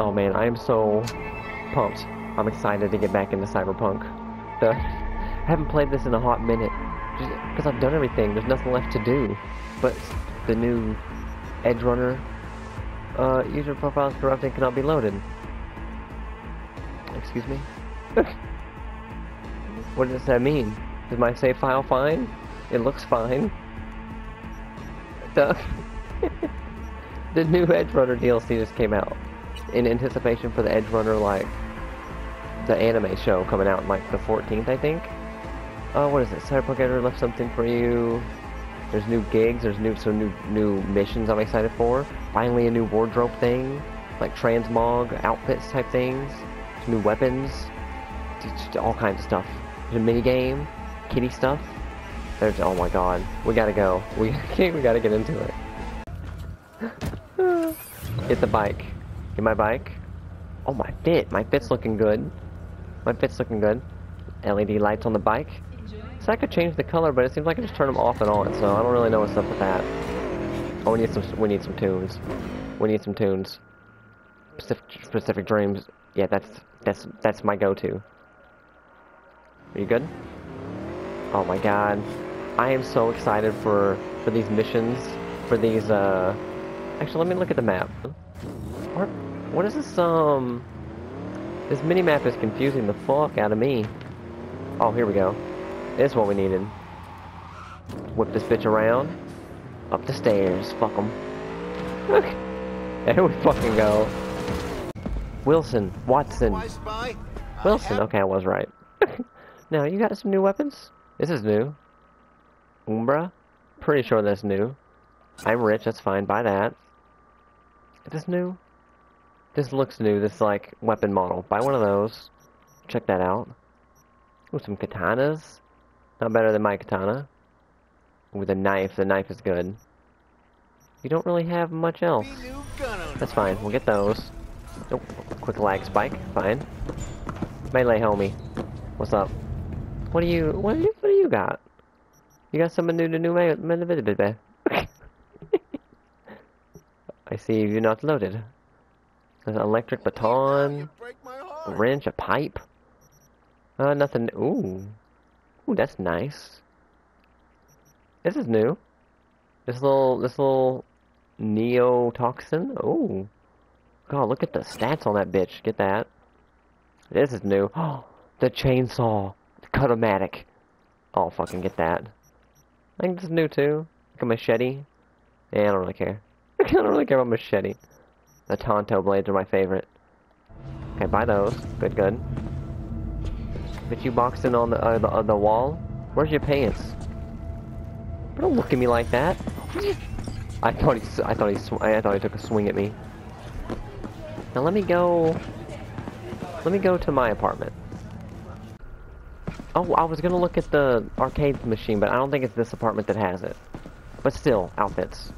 Oh man, I am so pumped. I'm excited to get back into Cyberpunk. The, I haven't played this in a hot minute. Because I've done everything. There's nothing left to do. But the new Edge Runner uh, user profiles corrupted cannot be loaded. Excuse me? what does that mean? Is my save file fine? It looks fine. The, the new Edge Runner DLC just came out. In anticipation for the Edge Runner, like, the anime show coming out like the 14th, I think. Oh, what is it? Cyberpunk left something for you. There's new gigs, there's new some new new missions I'm excited for. Finally a new wardrobe thing, like transmog outfits type things, new weapons, all kinds of stuff. There's a mini game, kitty stuff. There's oh my god, we gotta go. We we gotta get into it. Get the bike. Get my bike. Oh my fit, my fit's looking good. My fit's looking good. LED lights on the bike. So I could change the color, but it seems like I just turn them off and on, so I don't really know what's up with that. Oh, we need some, we need some tunes. We need some tunes. Specific, specific dreams. Yeah, that's, that's, that's my go-to. Are you good? Oh my god. I am so excited for, for these missions, for these, uh... Actually, let me look at the map. What is this, um... This mini-map is confusing the fuck out of me. Oh, here we go. This is what we needed. Whip this bitch around. Up the stairs. Fuck them. there we fucking go. Wilson. Watson. Wilson. Okay, I was right. now, you got some new weapons? This is new. Umbra? Pretty sure that's new. I'm rich, that's fine. Buy that. Is this new? This looks new, this, like, weapon model. Buy one of those. Check that out. Ooh, some katanas. Not better than my katana. With a knife, the knife is good. You don't really have much else. That's fine, we'll get those. Oh, quick lag spike, fine. Melee homie. What's up? What do you, what do you, what do you got? You got something new to new melee I see you're not loaded. There's an electric baton, a wrench, a pipe. Uh, nothing, ooh. Ooh, that's nice. This is new. This little, this little neotoxin. Oh, God, look at the stats on that bitch. Get that. This is new. Oh, the chainsaw, the Cut-O-Matic. Oh, fucking get that. I think this is new too. Like a machete. Yeah, I don't really care. I don't really care about machete. The Tanto blades are my favorite. Okay, buy those. Good, good. But you boxed in on the, uh, the, uh, the wall? Where's your pants? Don't look at me like that. I thought he, I thought he, I thought he took a swing at me. Now let me go, let me go to my apartment. Oh, I was gonna look at the arcade machine, but I don't think it's this apartment that has it. But still, outfits.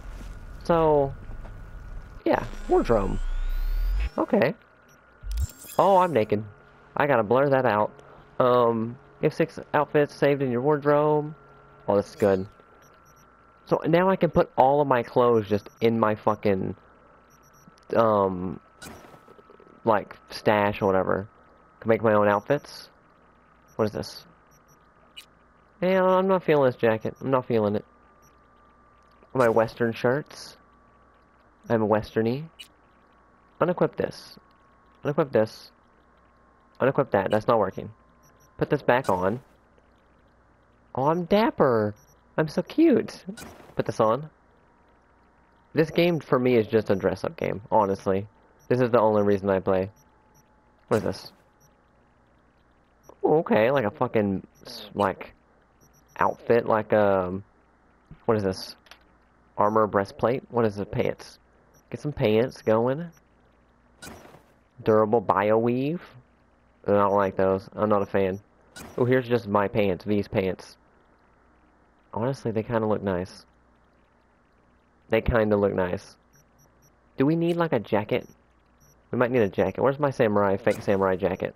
So, yeah, wardrobe. Okay. Oh, I'm naked. I gotta blur that out. Um, you have six outfits saved in your wardrobe. Oh, this is good. So now I can put all of my clothes just in my fucking, um, like, stash or whatever. Can make my own outfits. What is this? Yeah, I'm not feeling this jacket. I'm not feeling it. My western shirts. I'm a westerny. Unequip this. Unequip this. Unequip that. That's not working. Put this back on. Oh, I'm dapper. I'm so cute. Put this on. This game, for me, is just a dress-up game, honestly. This is the only reason I play. What is this? Oh, okay, like a fucking, like, outfit, like, um, what is this? Armor breastplate? What is the pants? Get some pants going. Durable bio weave. I don't like those. I'm not a fan. Oh, here's just my pants. These pants. Honestly, they kind of look nice. They kind of look nice. Do we need, like, a jacket? We might need a jacket. Where's my samurai, fake samurai jacket?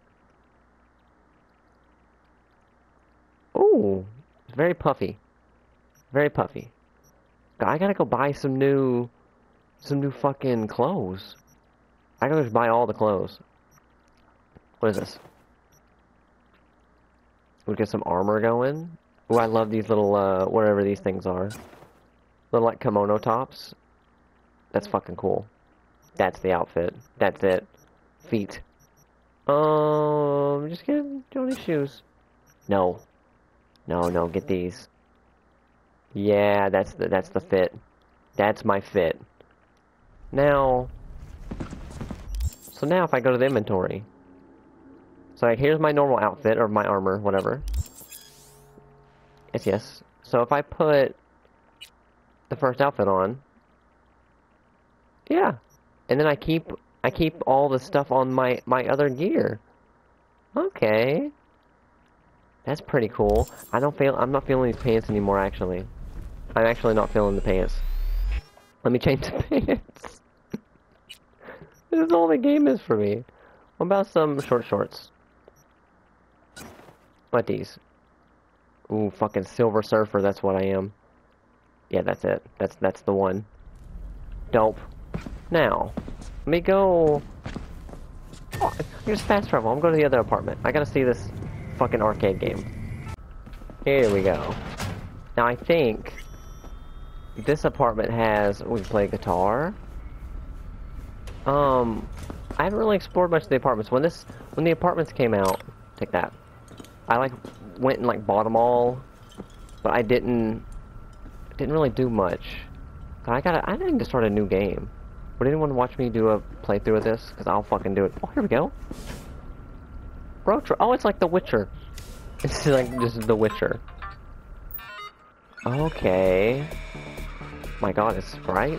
Oh, it's very puffy. Very puffy. I gotta go buy some new, some new fucking clothes. I can just buy all the clothes. What is this? We get some armor going. Ooh, I love these little, uh, whatever these things are. Little, like, kimono tops. That's fucking cool. That's the outfit. That's it. Feet. Um, just get Johnny shoes. No. No, no, get these. Yeah, that's the, that's the fit. That's my fit. Now, so now if I go to the inventory, so like, here's my normal outfit, or my armor, whatever. Yes, yes. So if I put the first outfit on, yeah, and then I keep I keep all the stuff on my my other gear. Okay, that's pretty cool. I don't feel I'm not feeling these pants anymore. Actually, I'm actually not feeling the pants. Let me change the pants. This is all the game is for me. What about some short shorts? What these? Ooh, fucking Silver Surfer, that's what I am. Yeah, that's it. That's that's the one. Dope. Now, let me go... Oh, here's fast travel. I'm going to the other apartment. I gotta see this fucking arcade game. Here we go. Now, I think this apartment has... We play guitar. Um, I haven't really explored much of the apartments. When this... When the apartments came out... Take that. I like went and like bought them all, but I didn't didn't really do much. I gotta I need to start a new game. Would anyone watch me do a playthrough of this? Cause I'll fucking do it. Oh, here we go. Road Oh, it's like The Witcher. It's like just The Witcher. Okay. My God, it's right.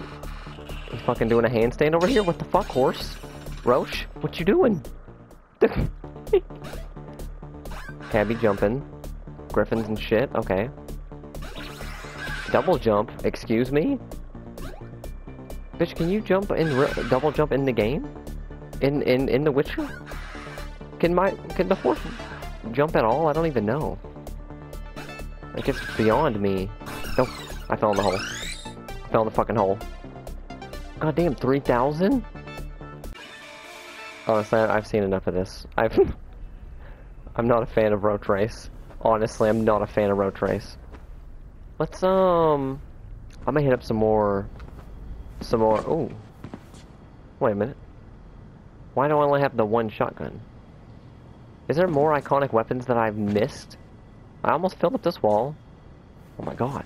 Fucking doing a handstand over here. What the fuck, horse? Roach, what you doing? Cabby jumping. Griffins and shit. Okay. Double jump. Excuse me? Bitch, can you jump in double jump in the game? In in in The Witcher? Can my can the horse jump at all? I don't even know. Like it's beyond me. Nope. I fell in the hole. I fell in the fucking hole. God damn, 3,000? Honestly, I've seen enough of this. I've I'm not a fan of Roach Race. Honestly, I'm not a fan of Roach Race. Let's, um... I'm gonna hit up some more... Some more... Oh. Wait a minute. Why do I only have the one shotgun? Is there more iconic weapons that I've missed? I almost filled up this wall. Oh my god.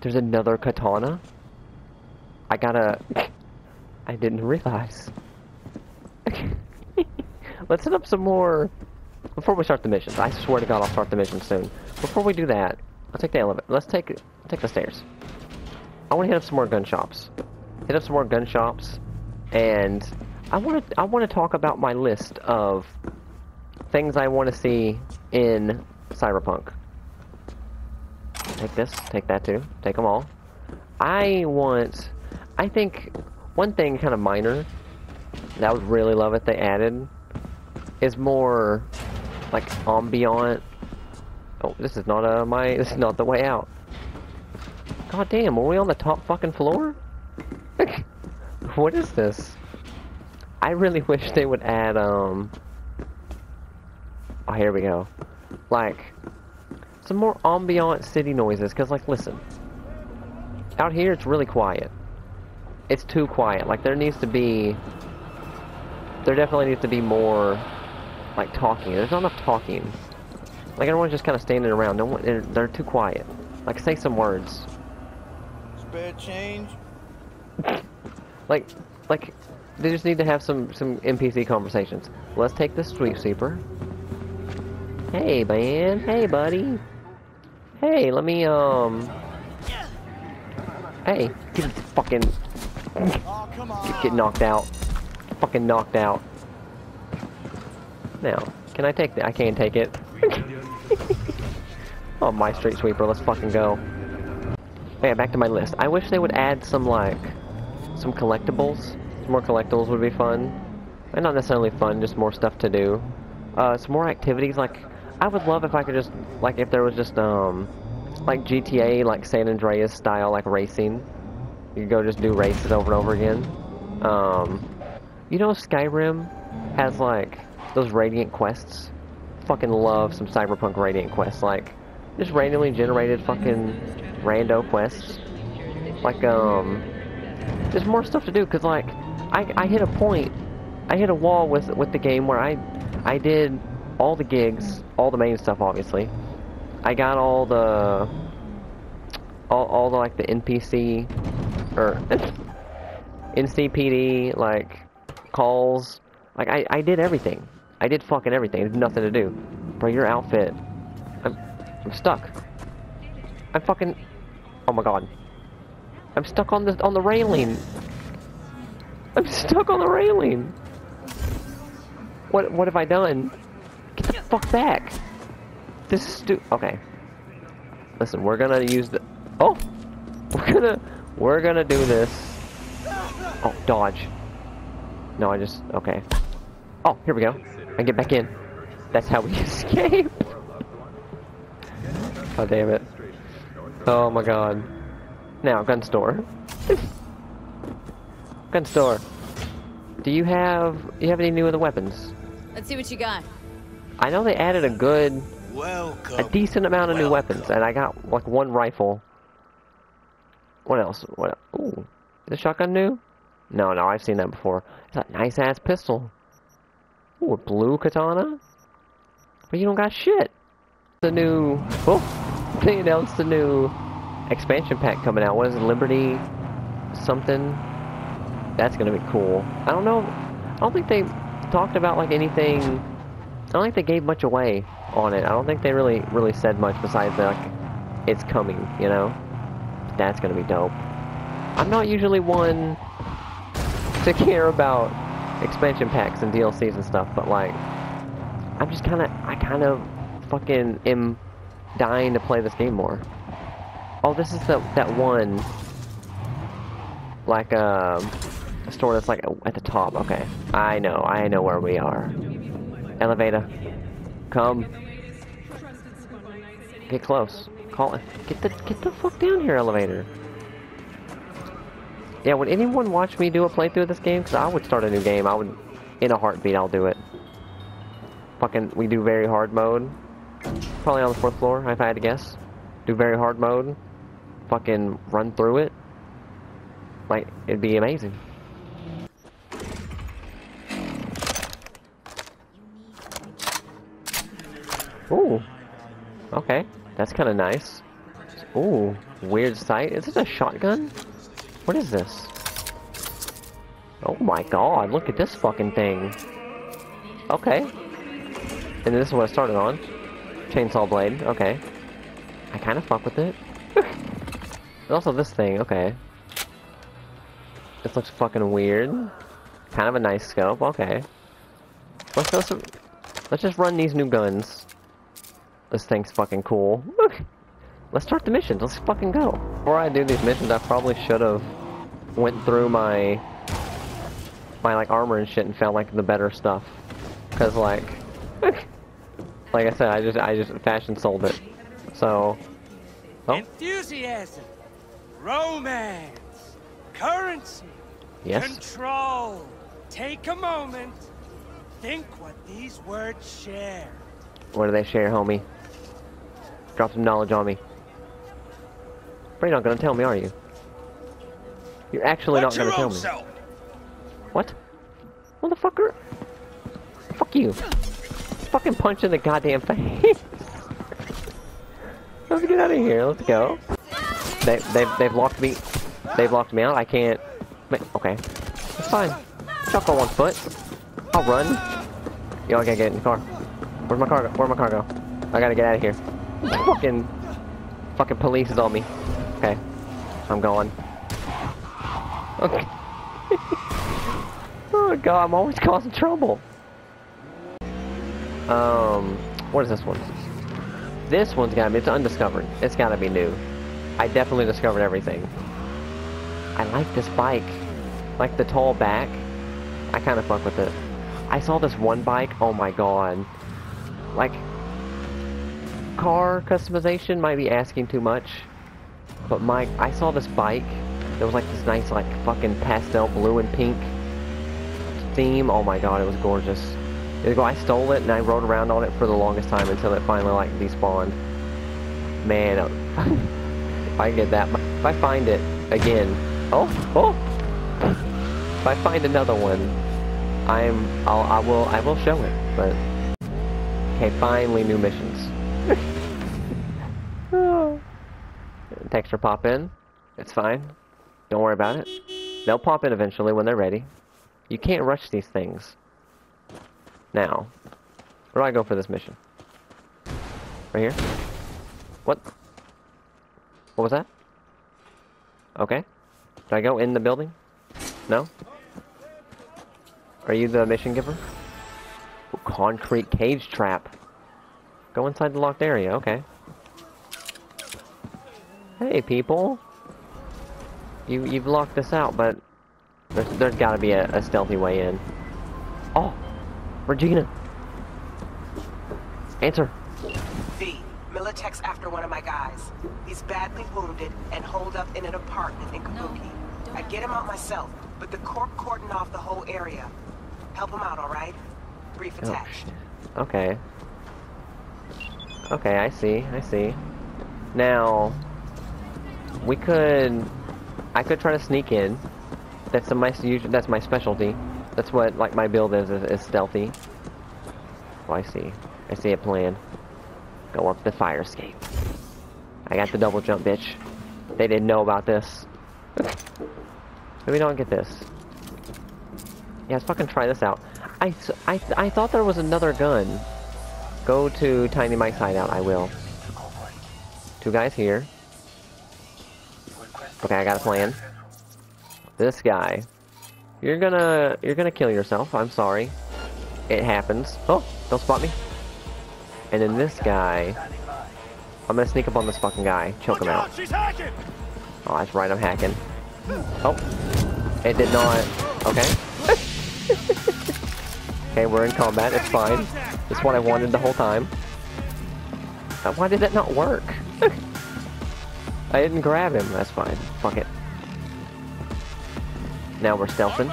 There's another katana? I gotta... I didn't realize. Let's hit up some more before we start the missions, I swear to God I'll start the mission soon. Before we do that, I'll take the elevator. Let's take take the stairs. I want to hit up some more gun shops. Hit up some more gun shops, and I want to I want to talk about my list of things I want to see in Cyberpunk. Take this, take that too, take them all. I want, I think one thing kind of minor that I would really love if they added is more like ambient. Oh, this is not uh, my. This is not the way out. God damn, are we on the top fucking floor? what is this? I really wish they would add um. Oh, here we go. Like some more ambient city noises, cause like listen. Out here, it's really quiet. It's too quiet. Like there needs to be. There definitely needs to be more like talking. There's not enough talking. Like everyone's just kind of standing around. No one, they're, they're too quiet. Like say some words. Spare change. like, like they just need to have some some NPC conversations. Let's take the street sweeper. Hey man, hey buddy. Hey, let me um. Hey, get fucking. Get knocked out. Fucking knocked out. Now, can I take that? I can't take it. oh, my street sweeper. Let's fucking go. Okay, back to my list. I wish they would add some, like, some collectibles. Some more collectibles would be fun. And not necessarily fun, just more stuff to do. Uh, some more activities, like, I would love if I could just, like, if there was just, um, like GTA, like San Andreas style, like racing. You go just do races over and over again. Um, You know Skyrim has like those Radiant quests? Fucking love some Cyberpunk Radiant quests. Like, just randomly generated fucking rando quests. Like, um, there's more stuff to do, cause like, I, I hit a point, I hit a wall with, with the game where I, I did all the gigs, all the main stuff obviously. I got all the, all, all the like the NPC, or NCPD, like, calls, like I, I did everything. I did fucking everything. There's nothing to do. Bro, your outfit. I'm, I'm stuck. I'm fucking. Oh my god. I'm stuck on the on the railing. I'm stuck on the railing. What what have I done? Get the fuck back. This is stu- Okay. Listen, we're gonna use the. Oh, we're gonna we're gonna do this. Oh, dodge. No, I just okay. Oh, here we go. I get back in. That's how we escape. oh damn it. Oh my god. Now, gun store. gun store. Do you have you have any new of the weapons? Let's see what you got. I know they added a good Welcome. a decent amount of new weapons, and I got like one rifle. What else? What? Ooh, the shotgun new? No, no, I've seen that before. It's a nice ass pistol. Ooh, a blue katana. But you don't got shit. The new. Oh, they announced the new expansion pack coming out. What is it? Liberty something. That's gonna be cool. I don't know. I don't think they talked about like anything. I don't think they gave much away on it. I don't think they really really said much besides like it's coming. You know. That's gonna be dope. I'm not usually one to care about expansion packs and DLCs and stuff, but like, I'm just kind of, I kind of fucking am dying to play this game more. Oh, this is the that one, like um, a store that's like at the top. Okay, I know, I know where we are. Elevator, come, get close. Get the get the fuck down here, elevator. Yeah, would anyone watch me do a playthrough of this game? Because I would start a new game. I would, in a heartbeat, I'll do it. Fucking, we do very hard mode. Probably on the fourth floor, if I had to guess. Do very hard mode. Fucking run through it. Like, it'd be amazing. Ooh. Okay. That's kind of nice. Ooh. Weird sight. Is this a shotgun? What is this? Oh my god, look at this fucking thing. Okay. And this is what I started on. Chainsaw blade, okay. I kind of fuck with it. There's also this thing, okay. This looks fucking weird. Kind of a nice scope, okay. Let's, let's, let's just run these new guns. This thing's fucking cool. Let's start the missions. Let's fucking go. Before I do these missions, I probably should have went through my my like armor and shit and found like the better stuff. Cause like, like I said, I just I just fashion sold it. So, oh Enthusiasm, romance, currency, yes, control. Take a moment. Think what these words share. what do they share, homie? Drop some knowledge on me. But you're not gonna tell me, are you? You're actually Watch not gonna tell own me. What? Motherfucker! Fuck you! Fucking punch in the goddamn face! Let's get out of here, let's go. They, they've, they've locked me, they've locked me out, I can't, okay. It's fine. Jump on one foot. I'll run. Yo, I gotta get in the car. Where's my car go? Where'd my car go? I gotta get out of here. Fucking, fucking police is on me. Okay. I'm going. Okay. Oh god, I'm always causing trouble. Um, what is this one? This one's gotta be, it's undiscovered. It's gotta be new. I definitely discovered everything. I like this bike. Like the tall back. I kinda fuck with it. I saw this one bike, oh my god. Like, car customization might be asking too much. But my, I saw this bike. It was like this nice like fucking pastel blue and pink theme, oh my god, it was gorgeous. I stole it and I rode around on it for the longest time until it finally like despawned. Man, if I get that, if I find it again, oh, oh, if I find another one, I'm, I'll, I will, I will show it. But okay, finally new missions. Texture pop in. It's fine. Don't worry about it. They'll pop in eventually when they're ready. You can't rush these things. Now, where do I go for this mission? Right here? What? What was that? Okay. Did I go in the building? No? Are you the mission giver? Concrete cage trap. Go inside the locked area, okay. Hey, people. You, you've locked us out, but there's, there's gotta be a, a stealthy way in. Oh! Regina! Answer! V, Militech's after one of my guys. He's badly wounded and holed up in an apartment in Kabuki. I'd get him out myself, but the Corp cordoned off the whole area. Help him out, alright? Brief Oh, attached. shit. Okay. Okay, I see, I see. Now, we could, I could try to sneak in. That's my. That's my specialty. That's what like my build is is, is stealthy. Oh, I see. I see a plan. Go up the fire escape. I got the double jump, bitch. They didn't know about this. Maybe don't get this. Yeah, let's fucking try this out. I, I, I thought there was another gun. Go to Tiny Mike's hideout, I will. Two guys here. Okay, I got a plan. This guy. You're gonna, you're gonna kill yourself, I'm sorry. It happens. Oh, don't spot me. And then this guy. I'm gonna sneak up on this fucking guy, choke him out. She's! Oh, that's right, I'm hacking. Oh, it did not. Okay. okay, we're in combat, it's fine. It's what I wanted the whole time. Why did that not work? I didn't grab him, that's fine. Fuck it. Now we're stealthing.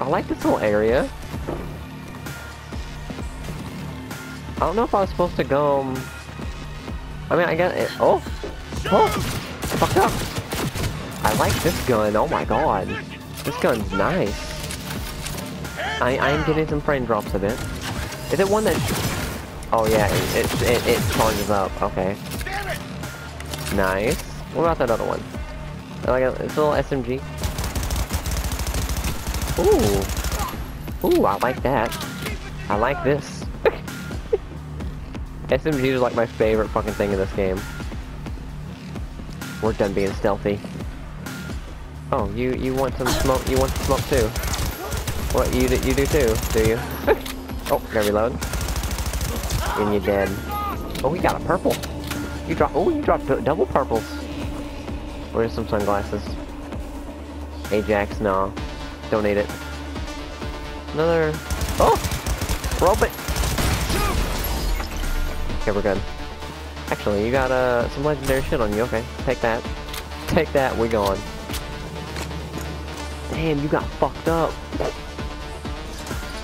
I like this little area. I don't know if I was supposed to go... um, I mean, I got it. Oh! Oh! Fucked up! I like this gun, oh my god. This gun's nice. I, I am getting some frame drops of it. Is it one that... Oh yeah, it, it, it, it charges up, okay. Nice. What about that other one? I Like a, it's a little SMG. Ooh. Ooh, I like that. I like this. SMG is like my favorite fucking thing in this game. We're done being stealthy. Oh, you you want some smoke? You want some smoke too? What you do- you do too? Do you? oh, gotta reload. And you're dead. Oh, we got a purple. You drop. Oh, you dropped double purples. Where's some sunglasses? Ajax, no. Don't need it. Another. Oh! Rope it! Okay, we're good. Actually, you got uh, some legendary shit on you. Okay, take that. Take that, We're gone. Damn, you got fucked up.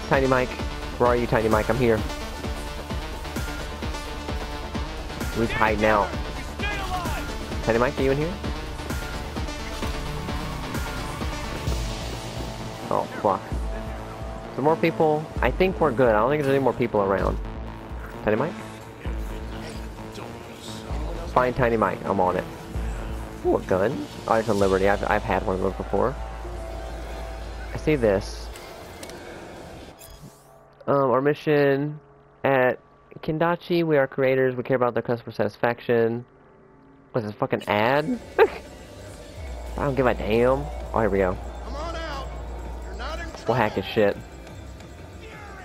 Tiny Mike. Where are you, Tiny Mike? I'm here. We've hiding out. Tiny Mike, are you in here? Oh, fuck. Some more people. I think we're good. I don't think there's any more people around. Tiny Mike? Find Tiny Mike. I'm on it. Ooh, a gun. Oh, it's a Liberty. I've, I've had one of those before. I see this. Um, our mission at Kendachi, we are creators. We care about their customer satisfaction. What's this fucking ad? I don't give a damn. Oh, here we go. Come on out. You're not in We'll hack his shit.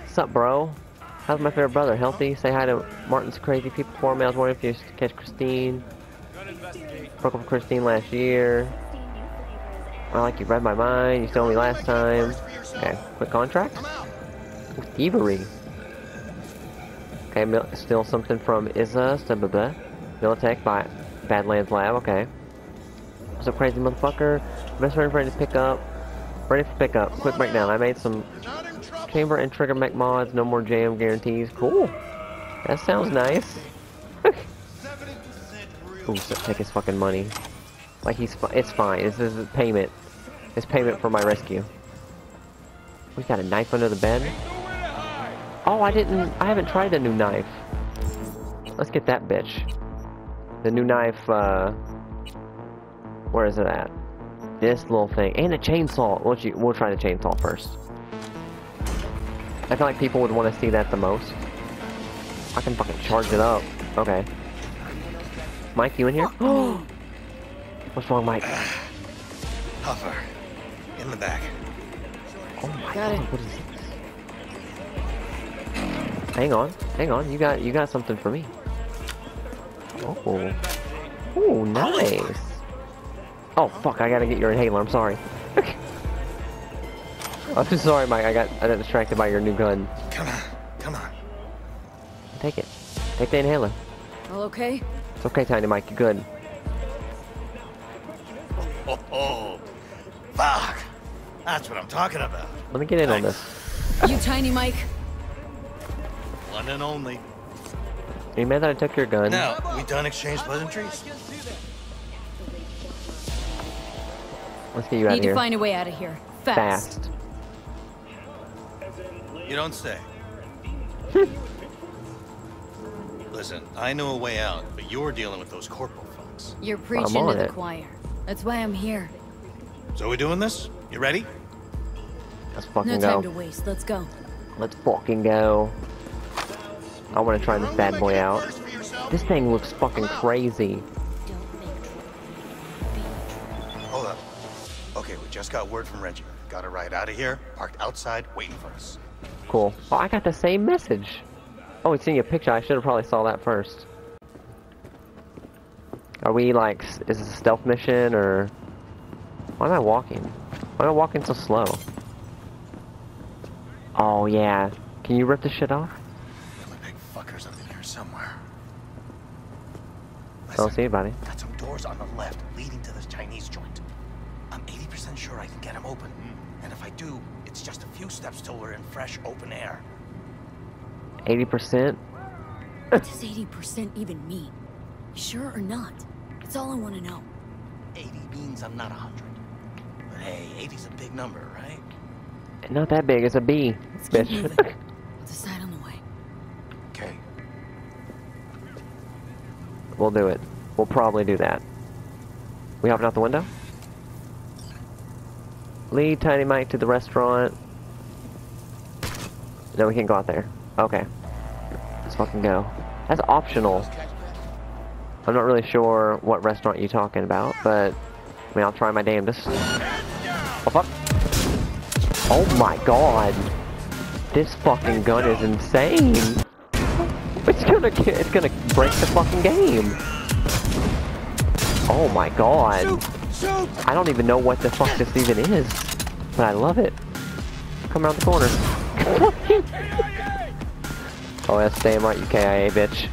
What's up, bro? How's my favorite brother? Healthy? Say hi to Martin's crazy people for me. I was wondering if you used to catch Christine. Broke up with Christine last year. I like you read my mind. You stole me last time. Okay, quick contract. Thievery. Okay, still something from Izza, blah blah blah. Militech by Badlands Lab, okay. What's up, crazy motherfucker? Best friend ready to pick up. Ready for pickup. Quick breakdown. I made some chamber and trigger mech mods. No more jam guarantees. Cool. That sounds nice. Ooh, so take his fucking money. Like he's it's fine. This is payment. It's payment for my rescue. We got a knife under the bed. Oh, I didn't. I haven't tried the new knife. Let's get that bitch. The new knife. uh... Where is it at? This little thing and a chainsaw. We'll, you, we'll try the chainsaw first. I feel like people would want to see that the most. I can fucking charge it up. Okay. Mike, you in here? What's wrong, Mike? Huffer. In the back. Oh my Got it. god, what is this? Hang on, hang on. You got you got something for me. Oh. Oh, nice. Oh fuck, I gotta get your inhaler, I'm sorry. I'm so sorry, Mike. I got I got distracted by your new gun. Come on. Come on. Take it. Take the inhaler. All okay? It's okay, Tiny Mike, you're good. Oh, oh. oh. Fuck. That's what I'm talking about. Let me get in on this. You tiny Mike. One and only. Are you mad that I took your gun? No, we done exchange pleasantries? Let's get you out Need of to find a way out of here. Fast. Fast. You don't say. Listen, I know a way out, but you're dealing with those corporal folks. You're preaching to the it. choir. That's why I'm here. So we doing this? You ready? Let's fucking No fucking time go. to waste. Let's go. Let's fucking go. I want to try this bad boy out. First for yourself. This thing looks fucking crazy. Hold up. Okay, we just got word from Reggie. Got a ride out of here, parked outside, waiting for us. Cool. Oh, I got the same message. Oh, it's in your picture. I should have probably saw that first. Are we like, is this a stealth mission or? Why am I walking? Why am I walking so slow? Oh yeah. Can you rip this shit off? Really big fuckers up in here somewhere. I don't see anybody. Got some doors on the left leading to this Chinese joint. I'm 80% sure I can get them open. Mm. And if I do, it's just a few steps till we're in fresh open air. 80%? What does 80% even mean? You sure or not? That's all I want to know. 80 means I'm not 100. But hey, 80's a big number, right? Not that big. It's a B, Let's keep bitch. We'll do it. We'll probably do that. We hopping out the window? Lead Tiny Mike to the restaurant. No, we can't go out there. Okay. Let's fucking go. That's optional. I'm not really sure what restaurant you're talking about, but I mean, I'll try my damnedest. Oh fuck! Oh my god! This fucking gun is insane. It's gonna it's gonna break the fucking game. Oh my god! I don't even know what the fuck this even is, but I love it. Come around the corner. oh, that's damn right, you KIA bitch.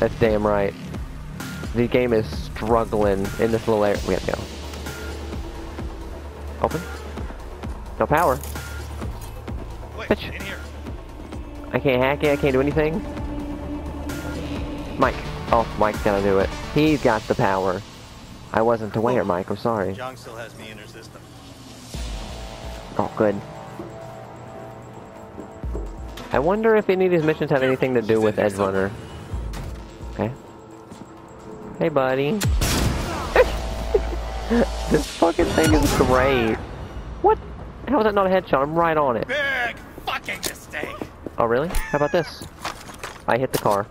That's damn right. The game is struggling in this little area. We have to go. Open. No power. Wait, Bitch. I can't hack it. I can't do anything. Mike. Oh, Mike's gotta do it. He's got the power. I wasn't aware, Mike. I'm sorry. Zhang still has me in her system. Oh, good. I wonder if any of these missions have anything to do with Edge Runner. Okay. Hey, buddy. this fucking thing is great. What? How is that not a headshot? I'm right on it. Big fucking mistake. Oh, really? How about this? I hit the car.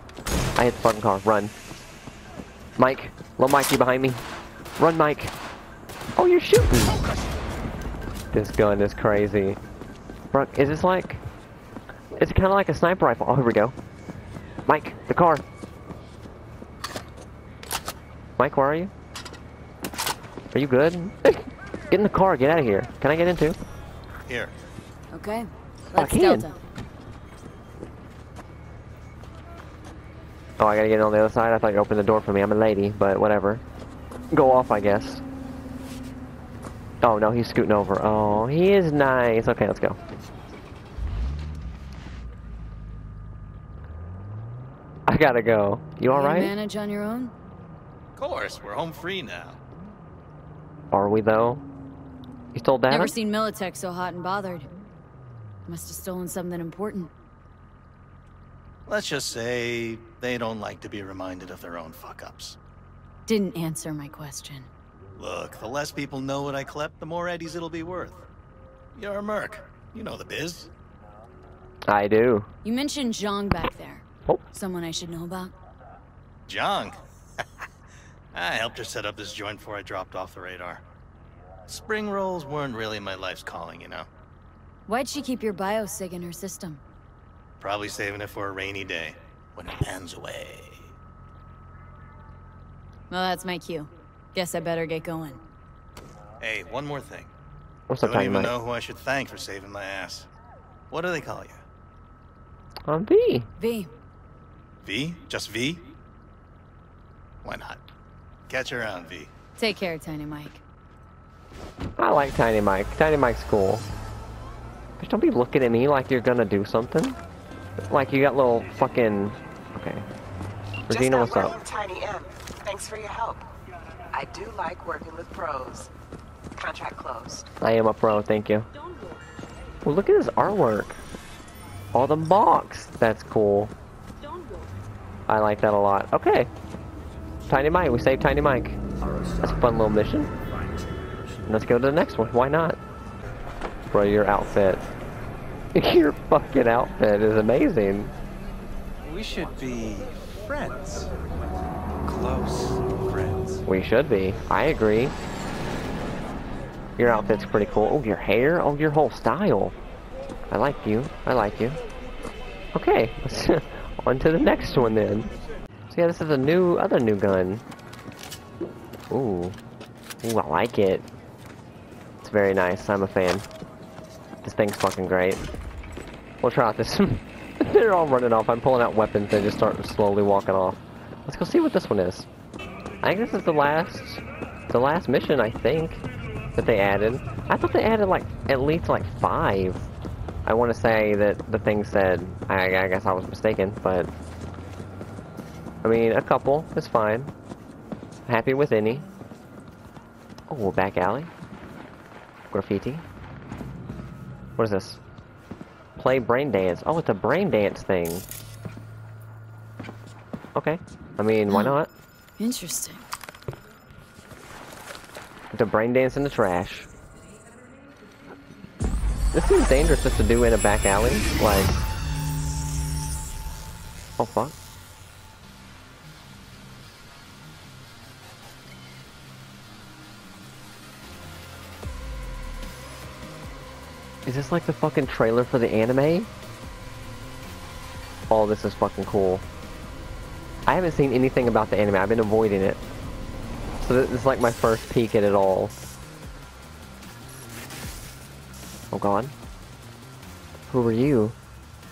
I hit the fucking car. Run. Mike. Little Mikey behind me. Run, Mike. Oh, you're shooting. This gun is crazy. Bro, is this like... Is it kind of like a sniper rifle? Oh, here we go. Mike, the car. Mike, where are you? Are you good? get in the car. Get out of here. Can I get in too? Here. Okay. Oh, I Let's can. Delta. Oh, I gotta get on the other side? I thought you opened the door for me. I'm a lady, but whatever. Go off, I guess. Oh no, he's scooting over. Oh, he is nice. Okay, let's go. I gotta go. You You alright? manage on your own? Of course, we're home free now. Are we though? You stole data? Never seen Militech so hot and bothered. Must have stolen something important. Let's just say they don't like to be reminded of their own fuck ups. Didn't answer my question. Look, the less people know what I clept, the more eddies it'll be worth. You're a merc. You know the biz. I do. You mentioned Zhang back there. Oh. Someone I should know about? Zhang? I helped her set up this joint before I dropped off the radar. Spring rolls weren't really my life's calling, you know? Why'd she keep your biosig in her system? Probably saving it for a rainy day when it pans away. Well, that's my cue. Guess I better get going. Hey, one more thing. What's I up, don't even Mike? know who I should thank for saving my ass. What do they call you? I'm V. V, V? Just V? Why not? Catch you around, V. take care, Tiny Mike. I like Tiny Mike. Tiny Mike's cool. Just don't be looking at me like you're gonna do something. Like you got little fucking. Okay. Regina, what's up? Tiny M. Thanks for your help. I do like working with pros. Contract closed. I am a pro, thank you. Well, look at this artwork. All the box. That's cool. I like that a lot. Okay. Tiny Mike. We saved Tiny Mike. That's a fun little mission. Let's go to the next one. Why not? Bro, your outfit. your fucking outfit is amazing. We should be friends. Close friends. We should be. I agree. Your outfit's pretty cool. Oh, your hair. Oh, your whole style. I like you. I like you. Okay, let's on to the next one then. So yeah, this is a new, other new gun. Ooh. Ooh, I like it. It's very nice. I'm a fan. This thing's fucking great. We'll try out this. They're all running off. I'm pulling out weapons. They just start slowly walking off. Let's go see what this one is. I think this is the last, the last mission. I think that they added. I thought they added like at least like five. I want to say that the thing said. I, I guess I was mistaken, but I mean a couple is fine. Happy with any. Oh, back alley. Graffiti. What is this? Play brain dance. Oh, it's a brain dance thing. Okay. I mean, why hmm. not? Interesting. The brain dance in the trash. This seems dangerous just to do in a back alley. Like, oh fuck. Is this like the fucking trailer for the anime? Oh, this is fucking cool. I haven't seen anything about the anime. I've been avoiding it. So this is like my first peek at it all. Oh god. Who are you?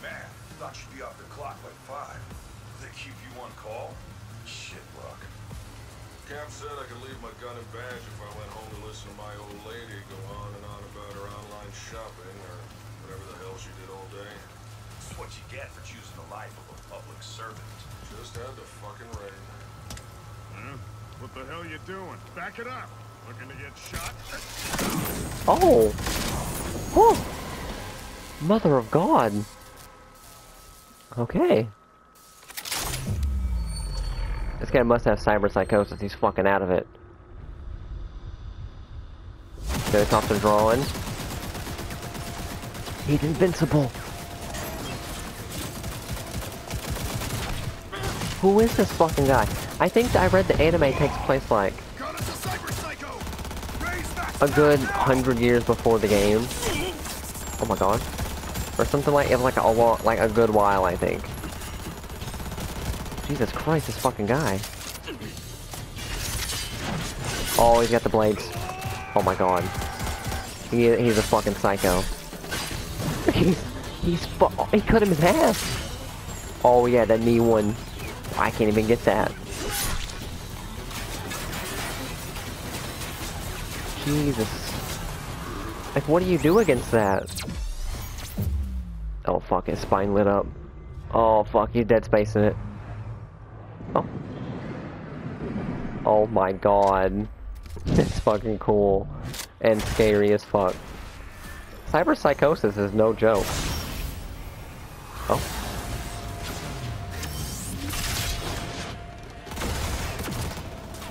Man, thought you'd be off the clock by five. They keep you on call? Shit luck. Cap said I could leave my gun and badge if I went home to listen to my old lady go on and on about her online shopping or whatever the hell she did all day. It's what you get for choosing the life of a public servant. Just had to fucking rain. Huh? What the hell you doing? Back it up. Looking to get shot? Oh! Oh! Mother of God! Okay. This guy must have cyber psychosis. He's fucking out of it. Helicopter drawing. He's invincible. Who is this fucking guy? I think I read the anime takes place like a good hundred years before the game. Oh my god. Or something like like a like a good while, I think. Jesus Christ, this fucking guy. Oh, he's got the blades. Oh my god. He, he's a fucking psycho. He's he's he cut him in half. Oh yeah, that knee one. I can't even get that. Jesus. Like, what do you do against that? Oh, fuck, his spine lit up. Oh, fuck, he's dead spacing it. Oh. Oh my god. It's fucking cool. And scary as fuck. Cyber psychosis is no joke. Oh.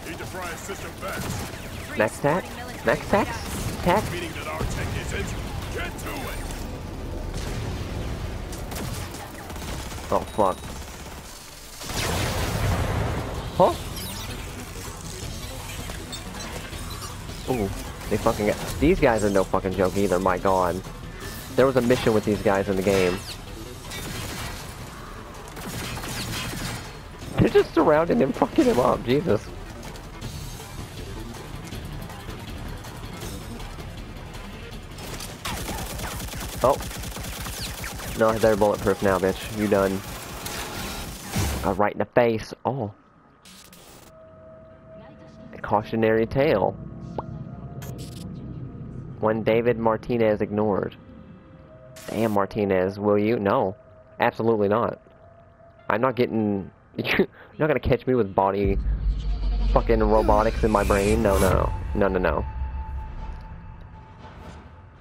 Need to fry a. Next tack? Next tax? Tack? Meaning that our tech isn't. Get to it. Oh, fuck. Huh? Ooh, they fucking. These guys are no fucking joke either, my god. There was a mission with these guys in the game. They're just surrounding him, fucking him up, Jesus. Oh. No, they're bulletproof now, bitch. You done. Uh, right in the face. Oh. A cautionary tale. When David Martinez ignored. Damn, Martinez, will you? No. Absolutely not. I'm not getting... You're not gonna catch me with body... Fucking robotics in my brain. No, no. No, no, no. no.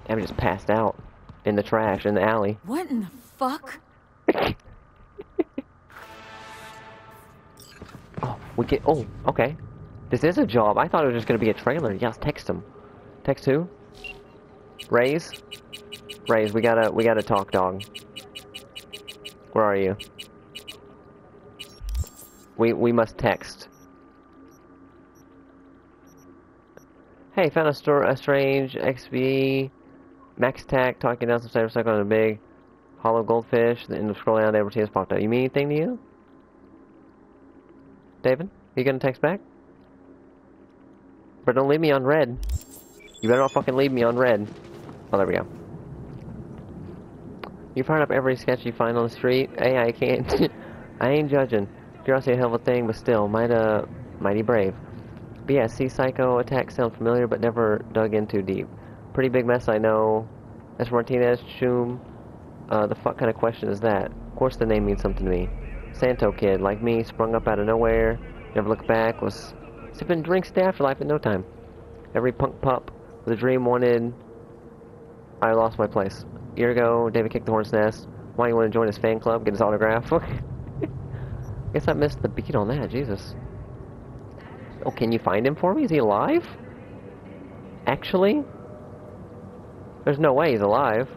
I'm just passed out. In the trash, in the alley. What in the fuck? Oh, we get. Oh, okay. This is a job. I thought it was just gonna be a trailer. Yes, text him. Text who? Raise. Raise. We gotta. We gotta talk, dog. Where are you? We we must text. Hey, found a store. A strange XV. Max Tac talking down some cyberpsycho on a big hollow goldfish. In the scroll down, Edward popped up. You mean anything to you? David? You gonna text back? But don't leave me on red. You better not fucking leave me on red. Oh, there we go. You fired up every sketch you find on the street? Hey, I can't. I ain't judging. Curiosity a hell of a thing, but still, might, uh, mighty brave. But yeah, Sea Psycho attack sound familiar, but never dug in too deep. Pretty big mess, I know. That's Martinez, Shum. Uh, the fuck kind of question is that? Of course the name means something to me. Santo kid, like me, sprung up out of nowhere, never looked back, was sipping drinks to afterlife in no time. Every punk pup with a dream wanted... I lost my place. A Year ago, David kicked the hornet's nest. Why you want to join his fan club, get his autograph? Guess I missed the beat on that, Jesus. Oh, can you find him for me? Is he alive? Actually? There's no way he's alive.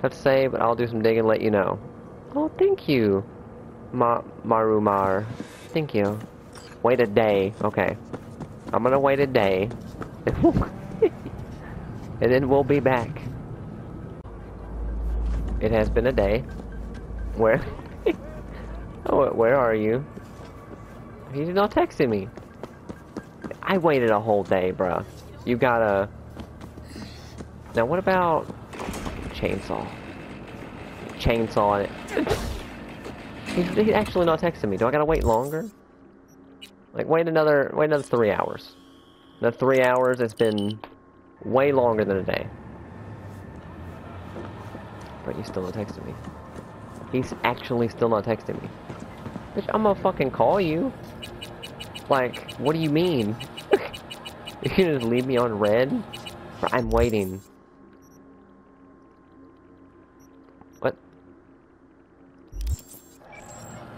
Tough to say, but I'll do some digging and let you know. Oh, thank you, Ma Marumar. Thank you. Wait a day. Okay. I'm gonna wait a day. and then we'll be back. It has been a day. Where? oh, where are you? He's not texting me. I waited a whole day, bruh. You gotta... Now what about... Chainsaw? Chainsaw it. he's, he's actually not texting me. Do I gotta wait longer? Like, wait another... Wait another three hours. Another three hours, it's been way longer than a day. But he's still not texting me. He's actually still not texting me. Bitch, I'm gonna fucking call you. Like, what do you mean? you can just leave me on red? I'm waiting. What?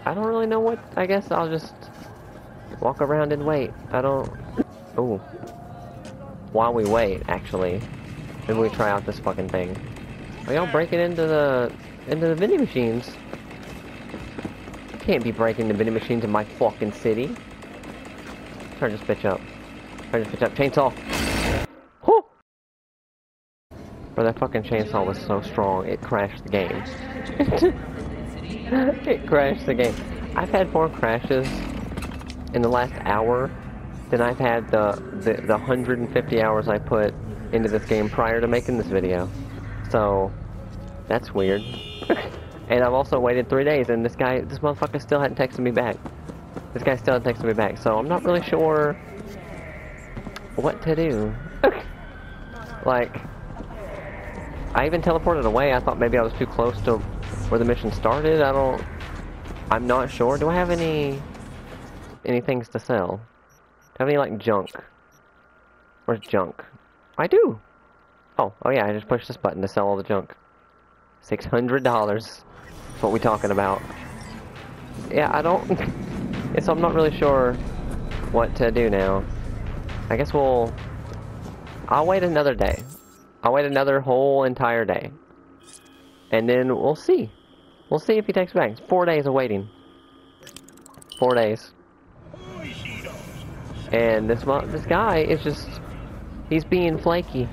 I don't really know what. I guess I'll just walk around and wait. I don't. Oh. While we wait, actually, maybe we try out this fucking thing. Are y'all breaking into the into the vending machines? Can't be breaking the vending machines in my fucking city. Turn this bitch up. Turn this bitch up. Chainsaw. Whoo! Bro, that fucking chainsaw was so strong, it crashed the game. it crashed the game. I've had more crashes in the last hour than I've had the, the, the 150 hours I put into this game prior to making this video. So, that's weird. and I've also waited three days, and this guy, this motherfucker still hadn't texted me back. This guy still hadn't texted me back, so I'm not really sure what to do. like, I even teleported away. I thought maybe I was too close to where the mission started. I don't... I'm not sure. Do I have any... Any things to sell? Do I have any, like, junk? Where's junk? I do! Oh, oh yeah, I just pushed this button to sell all the junk. $600. That's what we talking about. Yeah, I don't... so I'm not really sure what to do now. I guess we'll... I'll wait another day. I'll wait another whole entire day. And then we'll see. We'll see if he takes back. Four days of waiting. Four days. And this this guy is just... He's being flaky.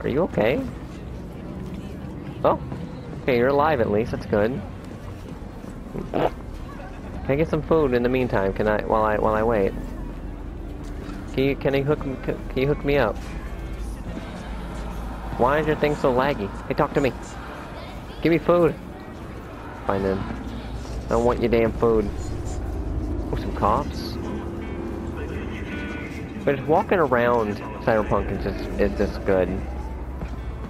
Are you okay? Oh. Okay, you're alive at least. That's good. Can I get some food in the meantime? Can I while I while I wait? Can you can you hook can you hook me up? Why is your thing so laggy? Hey, talk to me. Give me food. Fine then. I don't want your damn food. Oh, some cops. But walking around Cyberpunk is just is just good.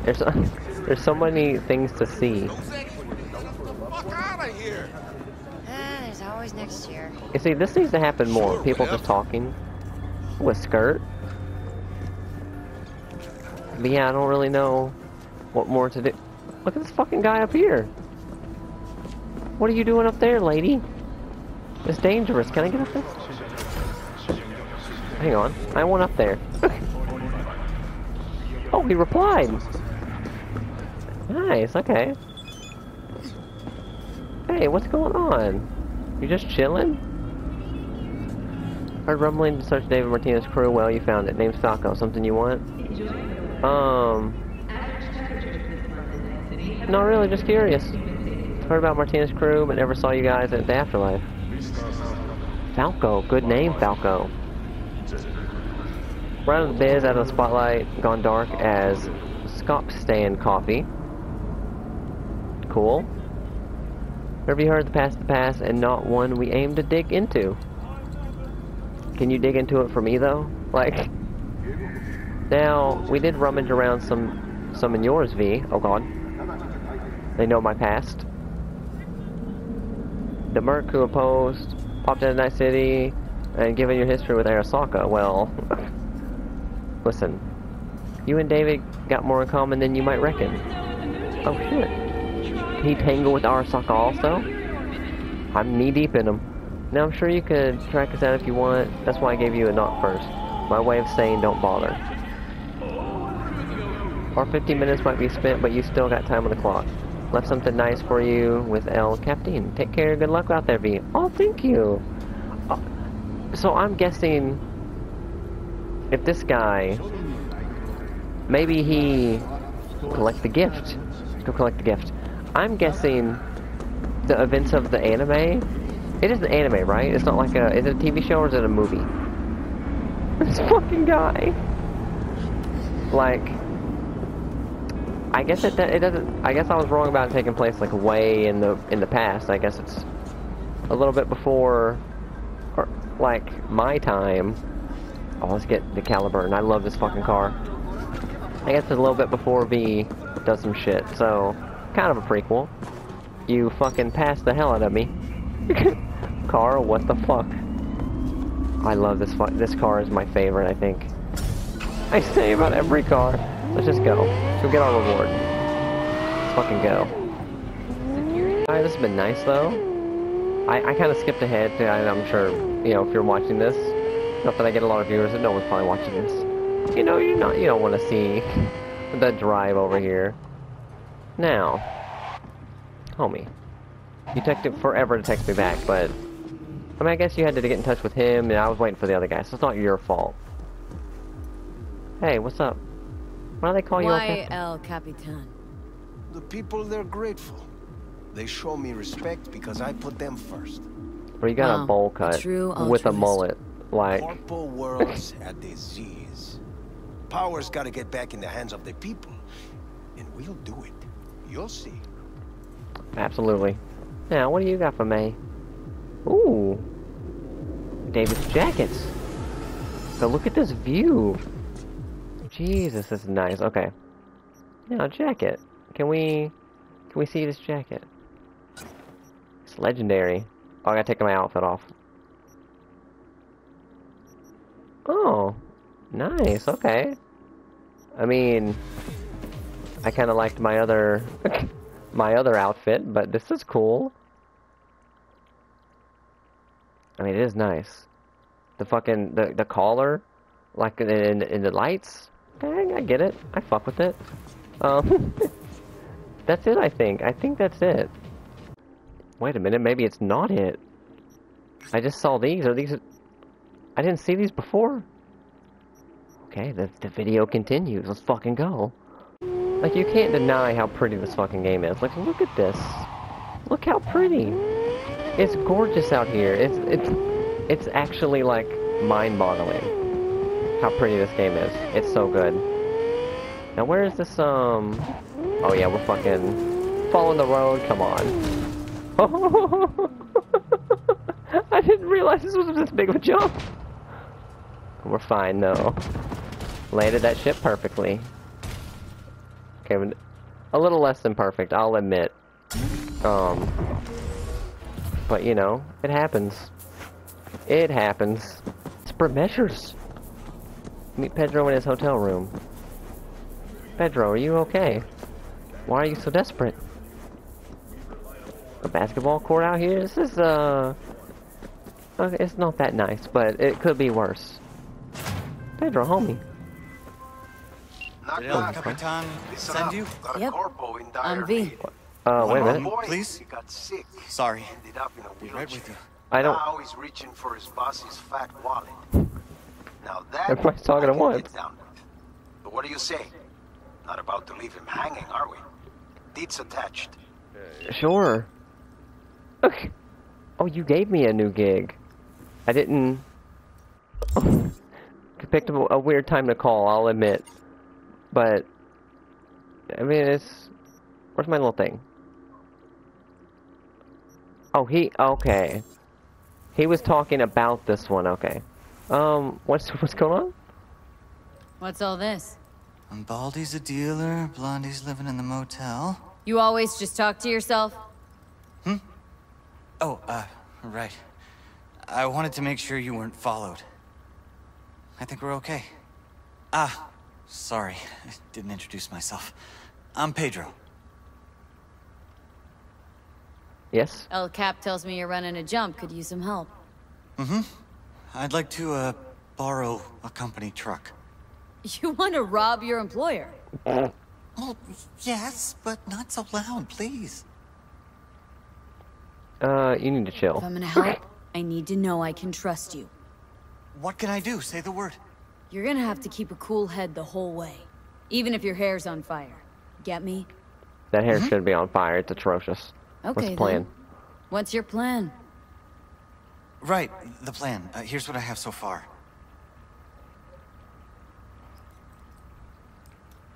There's there's so many things to see. Ah, there's always next year. You see, this needs to happen more. People just talking. With skirt. But yeah, I don't really know what more to do. Look at this fucking guy up here. What are you doing up there, lady? It's dangerous. Can I get up there? Hang on. I went up there. oh, he replied. Nice, okay. Hey, what's going on? You just chilling? Heard rumbling to search David Martinez crew. Well, you found it. Name Falco. Something you want? Um. Not really, just curious. Heard about Martinez crew, but never saw you guys at the Afterlife. Falco. Good name, Falco. Right on the biz, out of the spotlight, gone dark as Scop Stand Coffee. Cool. Have you heard the past the past and not one we aim to dig into? Can you dig into it for me though? Like, now we did rummage around some, some in yours, V. Oh God, they know my past. The Merc who opposed popped into Night City and given your history with Arasaka. Well, listen, you and David got more in common than you might reckon. Oh shit. He tangled with Arasaka also? I'm knee deep in him. Now I'm sure you could track us out if you want. That's why I gave you a knock first. My way of saying don't bother. Our 50 minutes might be spent, but you still got time on the clock. Left something nice for you with El Capitan. Take care. Good luck out there, V. Oh, thank you. Uh, so I'm guessing if this guy, maybe he collect the gift. Go collect the gift. I'm guessing the events of the anime. It is an anime, right? It's not like a. Is it a TV show or is it a movie? This fucking guy. Like, I guess it it doesn't. I guess I was wrong about it taking place like way in the in the past. I guess it's a little bit before, or like my time. Oh, let's get the Caliburn. I love this fucking car. I guess it's a little bit before V does some shit. So, kind of a prequel. You fucking passed the hell out of me. car, what the fuck? I love this this car is my favorite, I think. I say about every car. Let's just go. Let's go get our reward. Let's fucking go. Alright, this has been nice though. I, I kind of skipped ahead, to, I'm sure, you know, if you're watching this. Not that I get a lot of viewers, and no one's probably watching this. You know, you're not, you don't want to see the drive over here. Now, homie, you took it forever to text me back, but I mean, I guess you had to get in touch with him, and I was waiting for the other guy, so it's not your fault. Hey, what's up? Why do they call Why you El Capitan? The people, they're grateful. They show me respect because I put them first. Well, you got Wow, a bowl cut true with a mullet. Like, Corpo world's a disease. Power's gotta get back in the hands of the people. And we'll do it. You'll see. absolutely. Now, what do you got for me? Ooh. David's jackets. So look at this view. Jesus, this is nice. Okay. Now, jacket. Can we... Can we see this jacket? It's legendary. Oh, I gotta take my outfit off. Oh, nice. Okay. I mean, I kind of liked my other my other outfit, but this is cool. I mean, it is nice. The fucking the the collar, like in in the lights. Okay, I get it. I fuck with it. Um, that's it. I think. I think that's it. Wait a minute. Maybe it's not it. I just saw these. Are these? I didn't see these before. Okay, the, the video continues. Let's fucking go. Like, you can't deny how pretty this fucking game is. Like, look at this. Look how pretty. It's gorgeous out here. It's, it's, it's actually, like, mind-boggling how pretty this game is. It's so good. Now, where is this, um... Oh, yeah, we're fucking following the road. Come on. I didn't realize this was this big of a jump. We're fine, though. Landed that ship perfectly. Okay, a little less than perfect, I'll admit. Um, but you know, it happens. It happens. Desperate measures. Meet Pedro in his hotel room. Pedro, are you okay? Why are you so desperate? A basketball court out here? This is, uh... It's not that nice, but it could be worse. Pedro, homie. Knock, knock. Capitan send you? Yep. I'm V. Uh, wait a minute. Please? He got sick. Sorry. Ended up in a Be right with you. I don't- Now he's reaching for his boss's fat wallet. Now that Everybody's talking I at can once. get down with. But what do you say? Not about to leave him hanging, are we? Deeds attached. Sure. Okay. Oh, you gave me a new gig. I didn't... I picked a, a weird time to call, I'll admit. But... I mean, it's... Where's my little thing? Oh, he... Okay. He was talking about this one, okay. Um, what's, what's going on? What's all this? And Baldy's a dealer, Blondie's living in the motel. You always just talk to yourself? Hmm? Oh, uh, right. I wanted to make sure you weren't followed. I think we're okay. Ah, sorry. I didn't introduce myself. I'm Pedro. Yes? El Cap tells me you're running a jump. Could use some help. Mm-hmm. I'd like to, uh, borrow a company truck. You want to rob your employer? Well, yes, but not so loud, please. Uh, you need to chill. If I'm gonna help, I need to know I can trust you. What can I do? Say the word. You're gonna have to keep a cool head the whole way. Even if your hair's on fire. Get me? That hair should be on fire, it's atrocious. Okay, What's the plan? then. What's your plan? Right, the plan. Uh, here's what I have so far.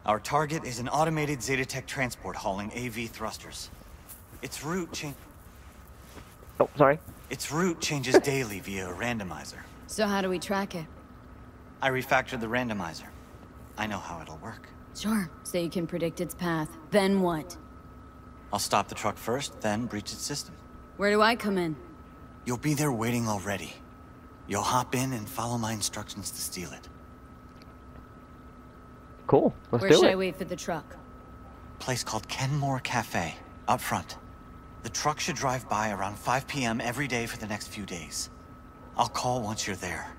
Our target is an automated Zetatech transport hauling AV thrusters. Its route change. Oh, sorry. Its route changes daily via a randomizer. So how do we track it? I refactored the randomizer. I know how it'll work. Sure, so you can predict its path. Then what? I'll stop the truck first, then breach its system. Where do I come in? You'll be there waiting already. You'll hop in and follow my instructions to steal it. Cool. Let's Where do should. I wait for the truck? Place called Kenmore Cafe, up front. The truck should drive by around 5 p.m. every day for the next few days. I'll call once you're there.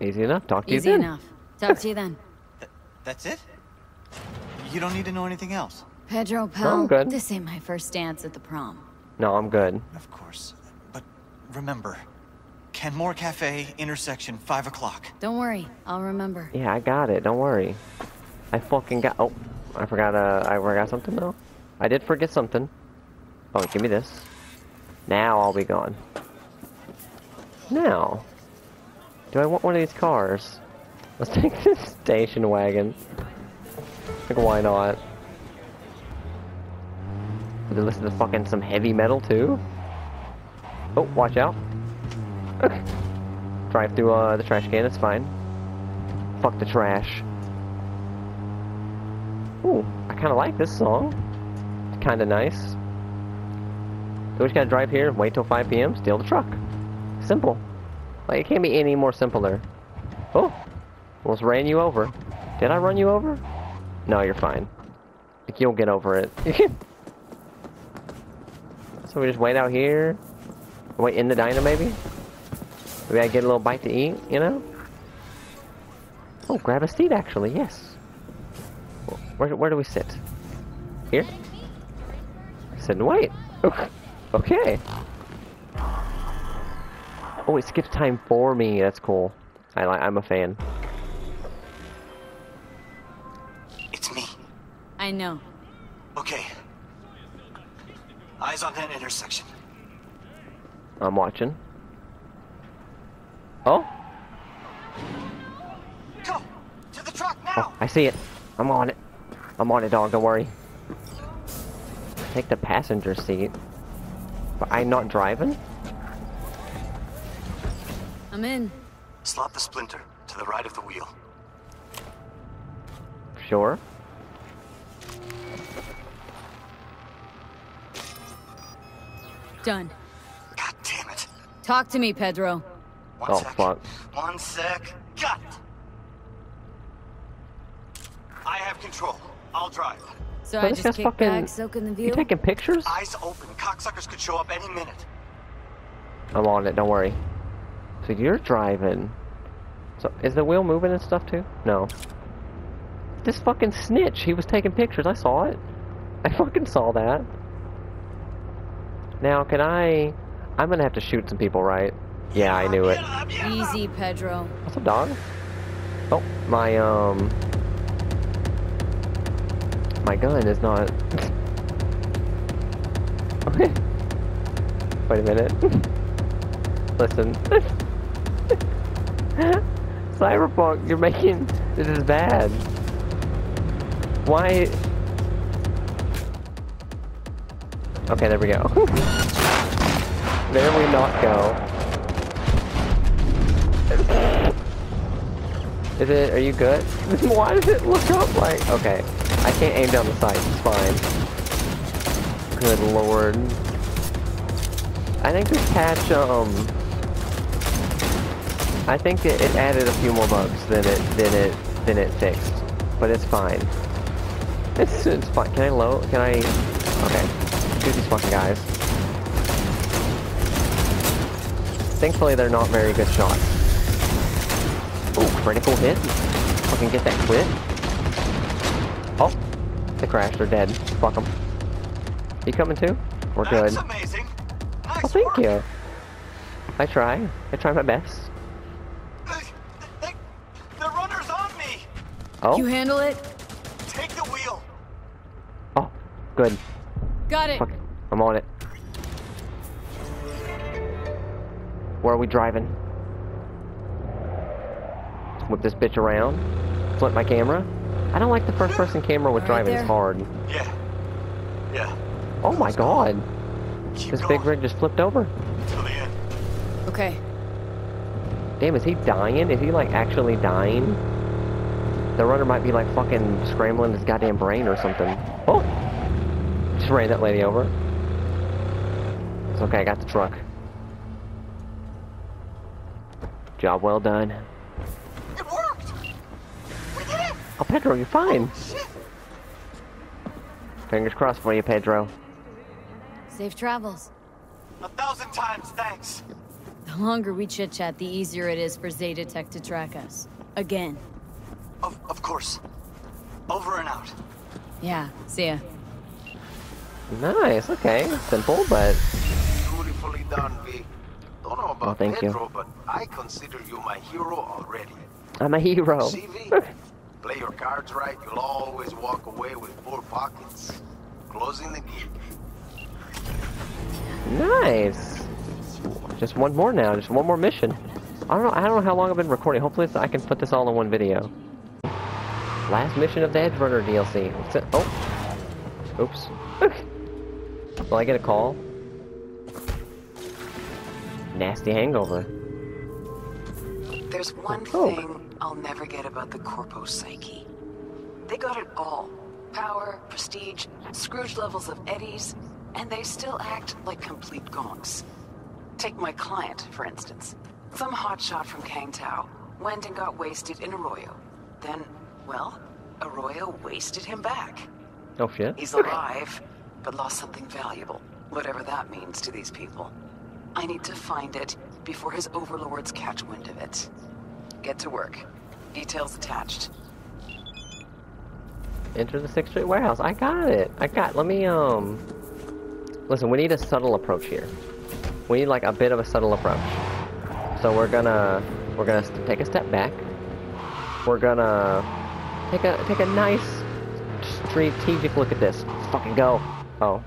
Easy enough. Talk to Easy you then. Easy enough. Talk to you then. That's it? You don't need to know anything else? Pedro, I'm pal, good. this ain't my first dance at the prom. No, I'm good. Of course. But remember, Kenmore Cafe, intersection, 5 o'clock. Don't worry, I'll remember. Yeah, I got it. Don't worry. I fucking got. Oh, I forgot. Uh, I forgot something though. I did forget something. Oh, give me this. Now I'll be gone. Now, do I want one of these cars? Let's take this station wagon. Like, why not? Did they listen to fucking some heavy metal too? Oh, watch out. Okay. Drive through uh, the trash can, it's fine. Fuck the trash. Ooh, I kind of like this song. It's kind of nice. So we just gotta drive here, wait till 5 p.m., steal the truck. Simple. Like, it can't be any more simpler. Oh, almost ran you over. Did I run you over? No, you're fine. Like, you'll get over it. so we just wait out here? Wait in the diner, maybe? Maybe I get a little bite to eat, you know? Oh, grab a seat, actually, yes. Where, where do we sit? Here? Sit and wait. Okay. Oh, it skips time for me. That's cool. I like. I'm a fan. It's me. I know. Okay. Eyes on that intersection. I'm watching. Oh. Go to the truck now. Oh, I see it. I'm on it. I'm on it, dog. Don't worry. Take the passenger seat. But I'm not driving? I'm in. Slot the splinter to the right of the wheel. Sure. Done. God damn it. Talk to me, Pedro. One oh, sec. fuck. One sec. Got it. I have control. I'll drive. So But I just guy's kick fucking- back, soak in the You view? taking pictures? Eyes open. Cocksuckers could show up any minute. I'm on it, don't worry. So you're driving. So is the wheel moving and stuff too? No. This fucking snitch, he was taking pictures, I saw it. I fucking saw that. Now can I I'm gonna have to shoot some people, right? Yeah, I knew it. Easy, Pedro. What's up, dog? Oh, my um my gun is not Okay. Wait a minute. Listen. Cyberpunk, you're making this is bad. Why Okay, there we go. there we not go. Is it, are you good? Why does it look up like, okay. I can't aim down the sights, it's fine. Good lord. I think this patch, um... I think it, it added a few more bugs than it, than it, than it fixed. But it's fine. It's, it's fine. Can I low? can I, okay. Shoot these fucking guys. Thankfully they're not very good shots. Ooh, critical hit. Fucking get that quit. Oh, they crashed. They're dead. Fuck them. You coming too? We're good. That's amazing. Oh, nice Oh, thank work. you. I try. I try my best. They, they, the runner's on me. Oh, You handle it? Take the wheel. oh, good. Got it. Fuck, I'm on it. Where are we driving? Whip this bitch around. Flip my camera. I don't like the first person camera with Right driving. there. It's hard. Yeah. Yeah. Oh my god. Keep This going big rig just flipped over. till the end. Okay. Damn, is he dying? Is he like actually dying? The runner might be like fucking scrambling his goddamn brain or something. Oh! Just ran that lady over. It's okay, I got the truck. Job well done. It worked. We did it. Oh, Pedro, you're fine. Oh, shit. Fingers crossed for you, Pedro. Safe travels. A thousand times thanks. The longer we chit-chat, the easier it is for Zetatech to track us. Again. Of, of course. Over and out. Yeah, see ya. Nice, okay. Simple, but Beautifully done, V. Don't know about Oh, thank you. But I consider you my hero already. I'm a hero. See, V? Play your cards right, you'll always walk away with full pockets. Closing the gate. Nice. Just one more now. Just one more mission. I don't know. I don't know how long I've been recording. Hopefully, I can put this all in one video. Last mission of the Edge Runner DLC. What's it? Oh. Oops. Will I get a call? Nasty hangover. There's one Oh. thing I'll never get about the Corpo psyche. They got it all. Power, prestige, Scrooge levels of eddies, and they still act like complete gonks. Take my client, for instance. Some hotshot from Kang Tao went and got wasted in Arroyo. Then, well, Arroyo wasted him back. Oh shit. He's alive, but lost something valuable, whatever that means to these people. I need to find it before his overlords catch wind of it. Get to work. Details attached. Enter the Sixth Street warehouse. I got it. I got. Let me um. Listen, we need a subtle approach here. We need like a bit of a subtle approach. So we're gonna we're gonna take a step back. We're gonna take a take a nice strategic look at this. Fucking go. Oh.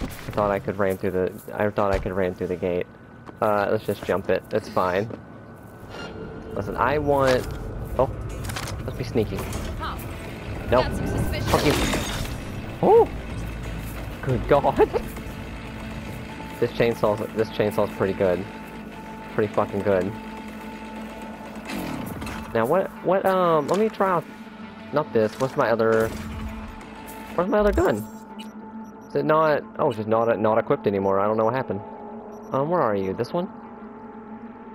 I thought I could ram through the. I thought I could ram through the gate. Uh, let's just jump it. It's fine. Listen, I want. Oh, let's be sneaky. Nope. Fuck you. Oh! Good God. This chainsaw's this chainsaw's pretty good. Pretty fucking good. Now what what um let me try out not this, what's my other Where's my other gun? Is it not oh it's just not not equipped anymore. I don't know what happened. Um where are you? This one?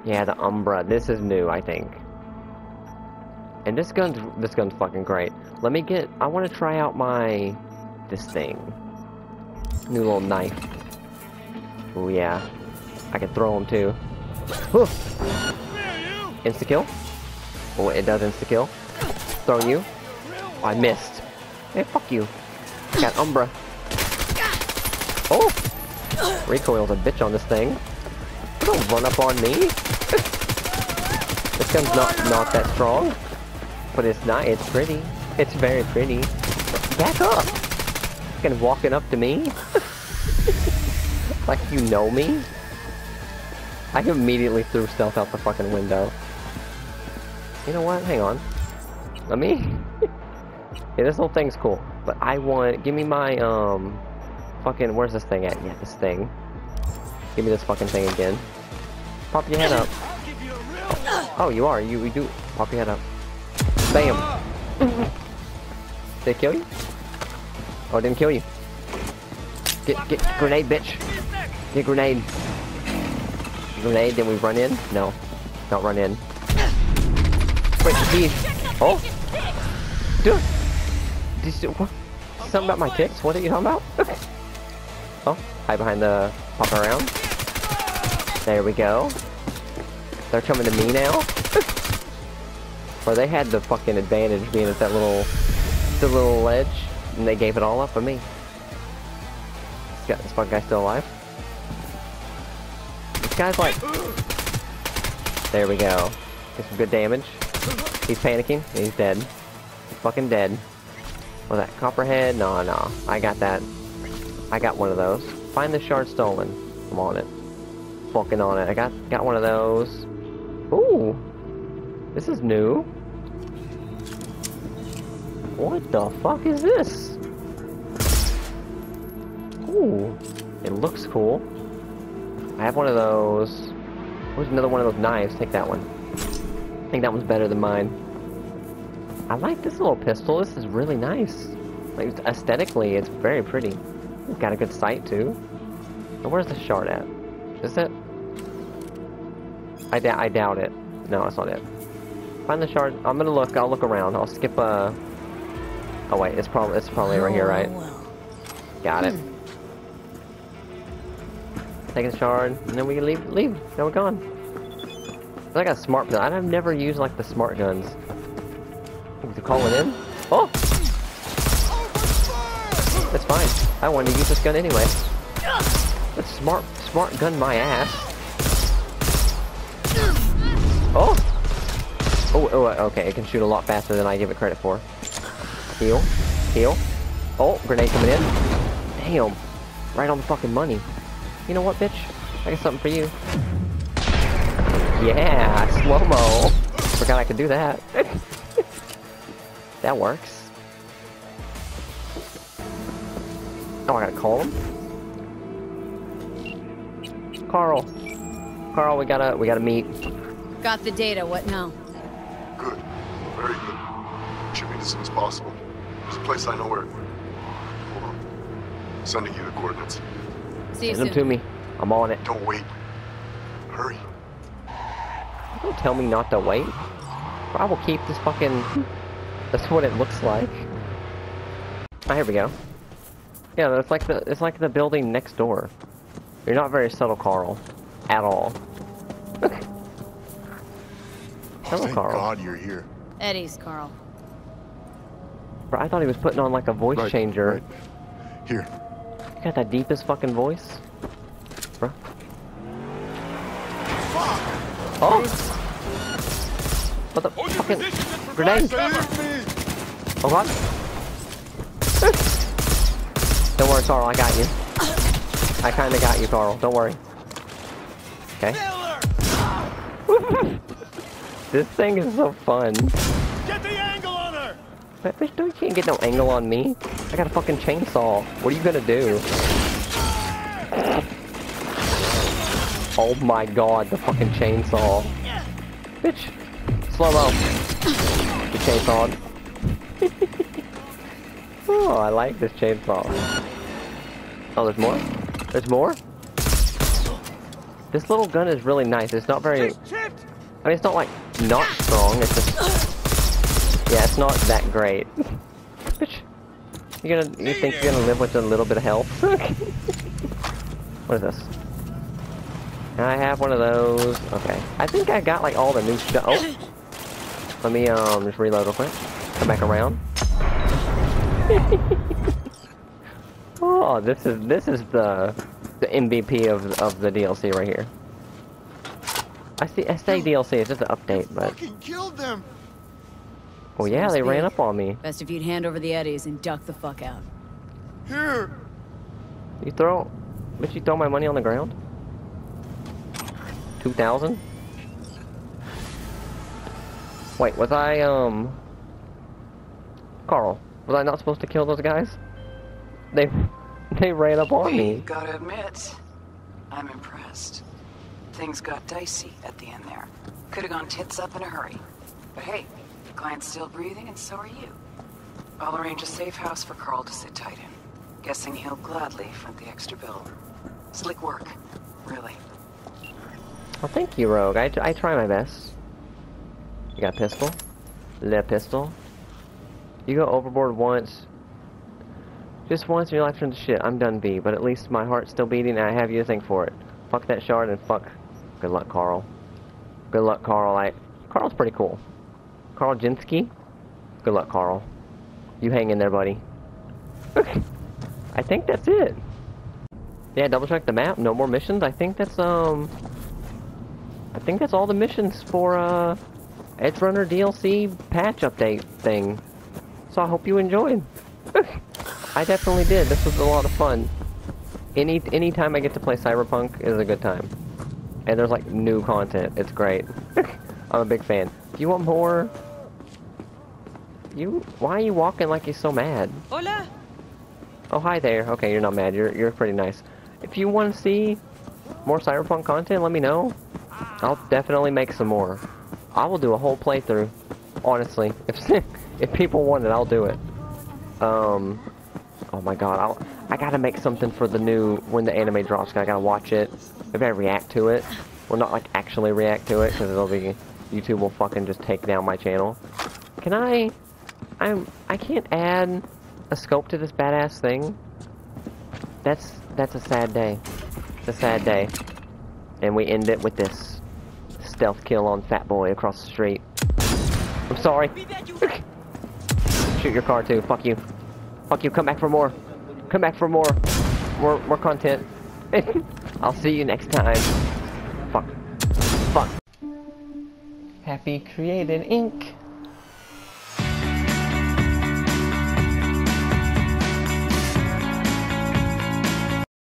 Yeah, the Umbra. This is new, I think. And this gun's this gun's fucking great. Let me get. I want to try out my this thing. New little knife. Oh yeah, I can throw them too. Whew. Oh, it does insta kill. Throw you. Oh, I missed. Hey, fuck you. Got Umbra. Oh, recoil's a bitch on this thing. Don't run up on me. this gun's not not that strong. But it's not, it's pretty. It's very pretty. Back up! Fucking walking up to me? like you know me? I immediately threw stealth out the fucking window. You know what? Hang on. Let me... yeah, this whole thing's cool. But I want... Give me my, um... Fucking... Where's this thing at? Yeah, this thing. Give me this fucking thing again. Pop your head up. Oh, you are. You, you do... Pop your head up. Bam! Did kill you? Oh, it didn't kill you. Get, get, grenade, bitch! Get grenade. Grenade, then we run in? No. don't run in. Wait, geez. Oh! Dude! Did you, what? Something about my tits? What are you talking about? oh, hide behind the... pop around. There we go. They're coming to me now? Or they had the fucking advantage being at that little, the little ledge, and they gave it all up for me. This, this fucking guy still alive? This guy's like, there we go. Get some good damage. He's panicking. He's dead. He's fucking dead. Was that copperhead? No, no. I got that. I got one of those. Find the shard stolen. I'm on it. Fucking on it. I got got one of those. Ooh. This is new. What the fuck is this? Ooh, it looks cool. I have one of those. Where's another one of those knives? Take that one. I think that one's better than mine. I like this little pistol. This is really nice. Like aesthetically, it's very pretty. It's got a good sight too. And where's the shard at? Is it? I, I doubt it. No, that's not it. Find the shard. I'm gonna look. I'll look around. I'll skip. Uh. Oh wait, it's probably it's probably right here, right? Got it. Take the shard, and then we can leave. Leave. Now we're gone. It's got a smart gun. I've never used like the smart guns. To call it in. Oh. That's fine. I wanted to use this gun anyway. Let's smart smart gun my ass. Oh. Oh, oh, okay, it can shoot a lot faster than I give it credit for. Heal. Heal. Oh, grenade coming in. Damn. Right on the fucking money. You know what, bitch? I got something for you. Yeah, slow-mo. Forgot I could do that. that works. Oh, I gotta call him? Carl. Carl, we gotta, we gotta meet. Got the data, what now? Good. Very good. Should meet as soon as possible. There's a place I know where. Hold on. Sending you the coordinates. See you Send them to me. I'm on it. Don't wait. Hurry. Don't tell me not to wait. I will keep this fucking... That's what it looks like. Ah, here we go. Yeah, it's like the it's like the building next door. You're not very subtle, Carl. At all. Oh, Hello, thank Carl. God you're here. Eddie's, Carl. Bro, I thought he was putting on like a voice Right, changer. right. Here. You got that deepest fucking voice? Bro. Oh! What the fucking grenade? Oh god. Don't worry, Carl, I got you. I kinda got you, Carl. Don't worry. Okay. this thing is so fun. Get the angle on her! Bitch, you can't get no angle on me. I got a fucking chainsaw. What are you gonna do? Oh my god, the fucking chainsaw. Bitch. Slow mo. The chainsaw. oh, I like this chainsaw. Oh, there's more? There's more? This little gun is really nice. It's not very... I mean, it's not like not strong. It's just... Yeah, it's not that great. Bitch. You gonna... You think you're gonna live with a little bit of health? what is this? Can I have one of those? Okay. I think I got like all the new stuff. Oh. Let me um just reload real quick. Come back around. oh, this is this is the the MVP of of the DLC right here. I see. I say DLC. It's just an update, but killed them. oh yeah, they ran up on me. Best if you'd hand over the Eddies and duck the fuck out. Here. You throw, but you throw my money on the ground. Two thousand. Wait, was I um? Carl, was I not supposed to kill those guys? They, they ran up on me. gotta admit, I'm impressed. Things got dicey at the end there. Could have gone tits up in a hurry. But hey, the client's still breathing, and so are you. I'll arrange a safe house for Carl to sit tight in. Guessing he'll gladly front the extra bill. Slick work, really. Well, thank you, Rogue. I, I try my best. You got a pistol? Le pistol. You go overboard once. Just once and your life turns to shit. I'm done, B. But at least my heart's still beating and I have you to thank for it. Fuck that shard and fuck. Good luck, Carl. Good luck, Carl. I. Carl's pretty cool. Carl Jinsky? Good luck, Carl. You hang in there, buddy. Okay. I think that's it. Yeah, double check the map. No more missions. I think that's, um... I think that's all the missions for, uh... Edge Runner DLC patch update thing. So I hope you enjoyed. I definitely did. This was a lot of fun. Any anytime I get to play Cyberpunk is a good time. And there's like new content. It's great. I'm a big fan. If you want more... You... Why are you walking like you're so mad? Hola. Oh, hi there. Okay, you're not mad. You're, you're pretty nice. If you want to see more Cyberpunk content, let me know. I'll definitely make some more. I will do a whole playthrough. Honestly. If, if people want it, I'll do it. Um... Oh my god, I'll, I gotta make something for the new, when the anime drops, I gotta watch it. Maybe I react to it. Well, not like actually react to it, because it'll be, YouTube will fucking just take down my channel. Can I, I'm, I can't add a scope to this badass thing. That's, that's a sad day. It's a sad day. And we end it with this stealth kill on Fat Boy across the street. I'm sorry. Shoot your car too, fuck you. Fuck you, come back for more. Come back for more. More, more content. I'll see you next time. Fuck. Fuck. Happy Created Inc.